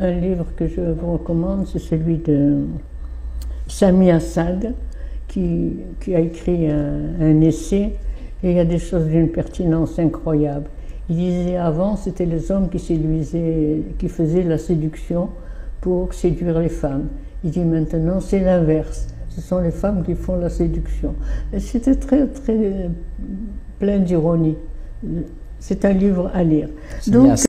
un livre que je vous recommande, c'est celui de Sami Assad, qui, a écrit un, essai, et il y a des choses d'une pertinence incroyable. Il disait avant, c'était les hommes qui séduisaient, qui faisaient la séduction pour séduire les femmes. Il dit maintenant, c'est l'inverse. Ce sont les femmes qui font la séduction. C'était très, très plein d'ironie. C'est un livre à lire.